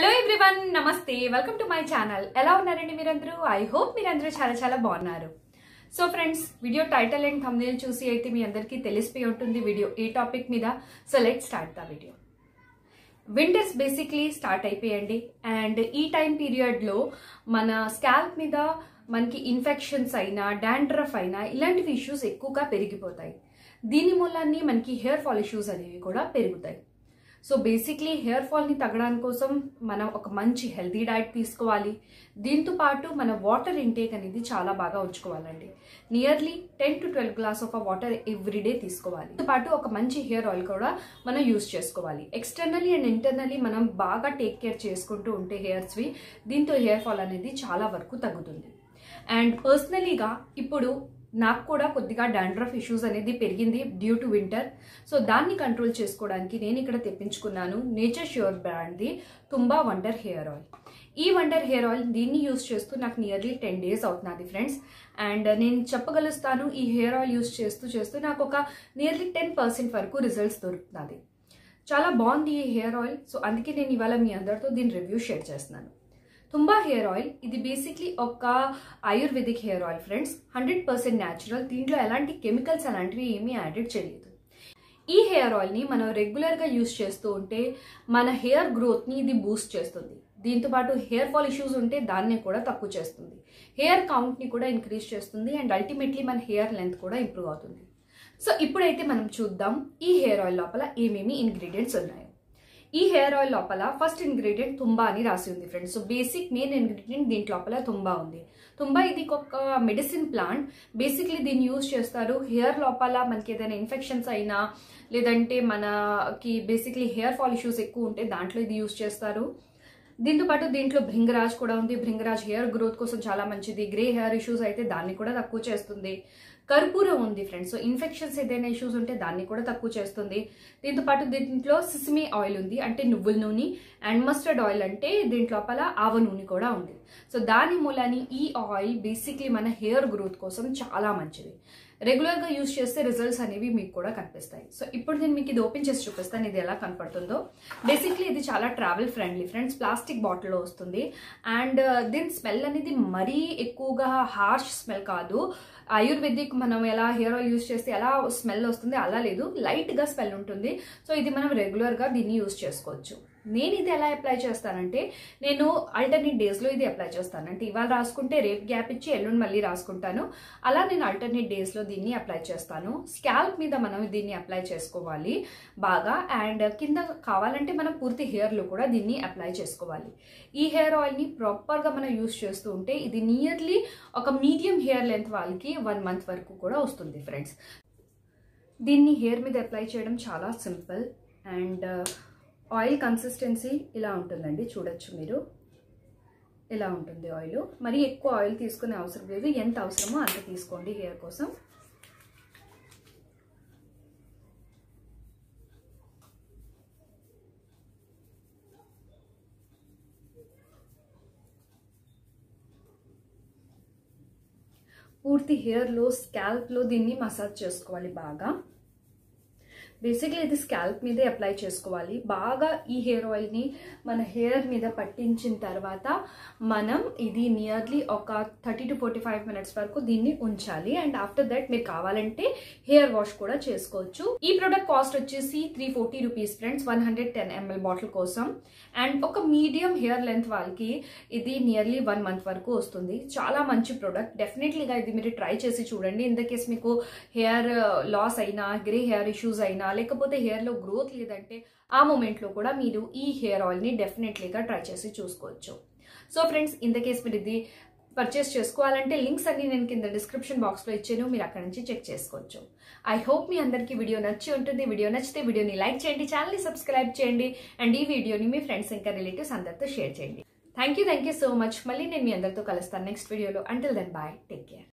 Hello everyone నమస్తే welcome to my channel ఎలా ఉన్నారండి మీరందరూ? ఐ హోప్ మీరందరూ చాలా చాలా బాగున్నారు. So friends video title and thumbnail చూసి అయితే మీ అందరికీ తెలిసిపోయి ఉంటుంది వీడియో. ఏ టాపిక్ మీద so let start the video winters basically start అయిపోయండి. And ఈ టైం పీరియడ్లో మన స్కాల్ప్ మీద మనకి ఇన్ఫెక్షన్స్ అయినా డాండ్రఫ్ అయినా ఇలాంటివి ఇష్యూస్ ఎక్కువగా పెరిగిపోతాయి. దీని మూలాన్ని మనకి హెయిర్ ఫాల్ ఇష్యూస్ అనేవి కూడా పెరుగుతాయి. సో బేసిక్లీ హెయిర్ ఫాల్ని తగ్గడానికి కోసం మనం ఒక మంచి హెల్తీ డైట్ తీసుకోవాలి. దీంతో పాటు మన వాటర్ ఇంటేక్ అనేది చాలా బాగా ఉంచుకోవాలండి. Nearly ten to twelve glass of water everyday తీసుకోవాలి. దీంతో పాటు ఒక మంచి హెయిర్ ఆయిల్ కూడా మనం యూస్ చేసుకోవాలి. ఎక్స్టర్నలీ అండ్ ఇంటర్నలీ మనం బాగా టేక్ కేర్ చేసుకుంటూ ఉంటే హెయిర్స్వి దీంతో హెయిర్ ఫాల్ అనేది చాలా వరకు తగ్గుతుంది. అండ్ పర్సనలీగా ఇప్పుడు నాకు కూడా కొద్దిగా డాండ్రఫ్ ఇష్యూస్ అనేది పెరిగింది డ్యూ టు వింటర్ సో దాన్ని కంట్రోల్ చేసుకోవడానికి నేను ఇక్కడ తెప్పించుకున్నాను. నేచర్ ష్యూర్ బ్రాండ్ది తుంబా వండర్ హెయిర్ ఆయిల్. ఈ వండర్ హెయిర్ ఆయిల్ దీన్ని యూస్ చేస్తూ నాకు నియర్లీ టెన్ డేస్ అవుతున్నది ఫ్రెండ్స్ అండ్ నేను చెప్పగలుస్తాను ఈ హెయిర్ ఆయిల్ యూస్ చేస్తూ చేస్తూ నాకు ఒక నియర్లీ టెన్ పర్సెంట్ వరకు రిజల్ట్స్ దొరుకుతున్నది. చాలా బాగుంది ఈ హెయిర్ ఆయిల్. సో అందుకే నేను ఇవాళ మీ అందరితో దీని రివ్యూ షేర్ చేస్తున్నాను. తుంబా హెయిర్ ఆయిల్ ఇది బేసిక్లీ ఒక ayurvedic hair oil friends hundred percent natural దీంట్లో ఎలాంటి కెమికల్స్ అలాంటివి ఏమీ యాడెడ్ చేయలేదు. ఈ హెయిర్ ఆయిల్ని మనం రెగ్యులర్గా యూస్ చేస్తూ ఉంటే మన హెయిర్ గ్రోత్ని ఇది బూస్ట్ చేస్తుంది. దీంతో పాటు హెయిర్ ఫాల్ ఇష్యూస్ ఉంటే దాన్ని కూడా తక్కువ చేస్తుంది. హెయిర్ కౌంట్ని కూడా ఇంక్రీజ్ చేస్తుంది అండ్ అల్టిమేట్లీ మన హెయిర్ లెంత్ కూడా ఇంప్రూవ్ అవుతుంది. సో ఇప్పుడైతే మనం చూద్దాం ఈ హెయిర్ ఆయిల్ లోపల ఏమేమి ఇంగ్రీడియంట్స్ ఉన్నాయో. ఈ హెయిర్ ఆయిల్ లోపల ఫస్ట్ ఇంగ్రీడియంట్ తుంబా అని రాసి ఉంది friends so basic main ingredient దీంట్లో లోపల తుంబా ఉంది. తుంబా ఇది ఒక మెడిసిన్ ప్లాంట్ బేసిక్లీ దీన్ని యూజ్ చేస్తారు. హెయిర్ లోపల మనకి ఏదైనా ఇన్ఫెక్షన్స్ అయినా లేదంటే మనకి బేసిక్లీ హెయిర్ ఫాల్ ఇష్యూస్ ఎక్కువ ఉంటే దాంట్లో ఇది యూజ్ చేస్తారు. దీంతో పాటు దీంట్లో భృంగరాజ్ కూడా ఉంది. భృంగరాజ్ హెయిర్ గ్రోత్ కోసం చాలా మంచిది. గ్రే హెయిర్ ఇష్యూస్ అయితే దాన్ని కూడా తక్కువ చేస్తుంది. కర్పూరం ఉంది ఫ్రెండ్స్ సో ఇన్ఫెక్షన్స్ ఏదైనా ఇష్యూస్ ఉంటే దాన్ని కూడా తక్కువ చేస్తుంది. దీంతో పాటు దీంట్లో సిసిమి ఆయిల్ ఉంది. అంటే నువ్వుల నూనె అండ్ మస్టర్డ్ ఆయిల్ అంటే దీంట్లో లోపల ఆవ నూనె కూడా ఉంది. సో దాని మూలాని ఈ ఆయిల్ బేసిక్లీ మన హెయిర్ గ్రోత్ కోసం చాలా మంచిది. రెగ్యులర్గా యూజ్ చేస్తే రిజల్ట్స్ అనేవి మీకు కూడా కనిపిస్తాయి. సో ఇప్పుడు నేను మీకు ఇది ఓపెన్ చేసి చూపిస్తాను. ఇది ఎలా కనపడుతుందో. బేసిక్లీ ఇది చాలా ట్రావెల్ ఫ్రెండ్లీ ఫ్రెండ్స్ ప్లాస్టిక్ బాటిల్లో వస్తుంది. అండ్ uh, దీని స్మెల్ అనేది మరీ ఎక్కువగా హార్ష్ స్మెల్ కాదు. ఆయుర్వేదిక్ మనం ఎలా హెయిర్ ఆయిల్ యూస్ చేస్తే ఎలా స్మెల్ వస్తుంది అలా లేదు. లైట్గా స్మెల్ ఉంటుంది. సో ఇది మనం రెగ్యులర్గా దీన్ని యూస్ చేసుకోవచ్చు. నేను ఇది ఎలా అప్లై చేస్తానంటే నేను ఆల్టర్నేట్ డేస్లో ఇది అప్లై చేస్తానంటే ఇవాళ రాసుకుంటే రేపు గ్యాప్ ఇచ్చి ఎల్లుండి మళ్ళీ రాసుకుంటాను. అలా నేను ఆల్టర్నేట్ డేస్లో దీన్ని అప్లై చేస్తాను. స్కాల్ప్ మీద మనం దీన్ని అప్లై చేసుకోవాలి బాగా. అండ్ కింద కావాలంటే మనం పూర్తి హెయిర్లో కూడా దీన్ని అప్లై చేసుకోవాలి. ఈ హెయిర్ ఆయిల్ని ప్రాపర్గా మనం యూస్ చేస్తూ ఉంటే ఇది నియర్లీ ఒక మీడియం హెయిర్ లెంత్ వాళ్ళకి వన్ మంత్ వరకు కూడా వస్తుంది ఫ్రెండ్స్ దీన్ని హెయిర్ మీద అప్లై చేయడం చాలా సింపుల్ అండ్ ఆయిల్ కన్సిస్టెన్సీ ఇలా ఉంటుందండి చూడొచ్చు మీరు. ఇలా ఉంటుంది ఆయిల్. మరి ఎక్కువ ఆయిల్ తీసుకునే అవసరం లేదు. ఎంత అవసరమో అంత తీసుకోండి హెయిర్ కోసం. పూర్తి హెయిర్లో స్కాల్ప్లో దీన్ని మసాజ్ చేసుకోవాలి బాగా. బేసిక్లీ ఇది స్కాల్ప్ మీదే అప్లై చేసుకోవాలి. బాగా ఈ హెయిర్ ఆయిల్ని మన హెయిర్ మీద పట్టించిన తర్వాత మనం ఇది నియర్లీ ఒక thirty to forty five minutes వరకు దీన్ని ఉంచాలి. అండ్ ఆఫ్టర్ దట్ మీరు కావాలంటే హెయిర్ వాష్ కూడా చేసుకోవచ్చు. ఈ ప్రొడక్ట్ కాస్ట్ వచ్చేసి three forty rupees friends one hundred ten ML bottle కోసం. అండ్ ఒక మీడియం హెయిర్ లెంత్ వాళ్ళకి ఇది నియర్లీ వన్ మంత్ వరకు వస్తుంది. చాలా మంచి ప్రోడక్ట్ డెఫినెట్లీగా ఇది మీరు ట్రై చేసి చూడండి. ఇన్ ద కేస్ మీకు హెయిర్ లాస్ uh, అయినా గ్రే హెయిర్ ఇష్యూస్ అయినా లేకపోతే హెయిర్లో గ్రోత్ లేదంటే ఆ మూమెంట్లో కూడా మీరు ఈ హెయిర్ ఆయిల్ని డెఫినెట్లీగా ట్రై చేసి చూసుకోవచ్చు. So friends in the case మీరు ఇది పర్చేస్ చేసుకోవాలంటే లింక్స్ అన్ని నేను కింద డిస్క్రిప్షన్ బాక్స్లో ఇచ్చాను. మీరు అక్కడ నుంచి చెక్ చేసుకోవచ్చు. ఐ హోప్ మీ అందరికీ వీడియో నచ్చి ఉంటుంది. వీడియో నచ్చితే వీడియోని లైక్ చేయండి ఛానల్ని సబ్స్క్రైబ్ చేయండి అండ్ ఈ వీడియోని మీ ఫ్రెండ్స్ ఇంకా రిలేటివ్స్ అందరితో షేర్ చేయండి. Thank you thank you so much మళ్ళీ నేను మీ అందరితో కలుస్తాను నెక్స్ట్ వీడియోలో until then bye take care